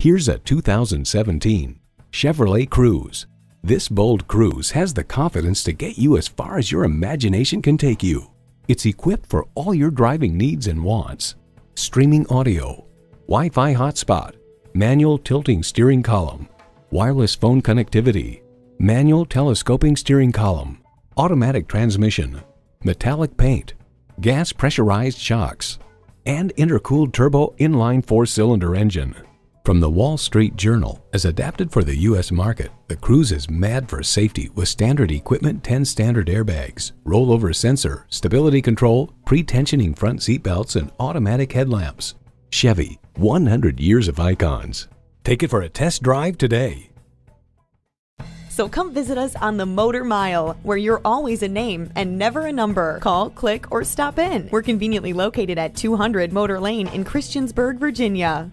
Here's a 2017 Chevrolet Cruze. This bold Cruze has the confidence to get you as far as your imagination can take you. It's equipped for all your driving needs and wants. Streaming audio, Wi-Fi hotspot, manual tilting steering column, wireless phone connectivity, manual telescoping steering column, automatic transmission, metallic paint, gas pressurized shocks, and intercooled turbo inline four-cylinder engine. From the Wall Street Journal, as adapted for the U.S. market, the Cruze is mad for safety with standard equipment 10 standard airbags, rollover sensor, stability control, pre-tensioning front seat belts, and automatic headlamps. Chevy, 100 years of icons. Take it for a test drive today. So come visit us on the Motor Mile, where you're always a name and never a number. Call, click, or stop in. We're conveniently located at 200 Motor Lane in Christiansburg, Virginia.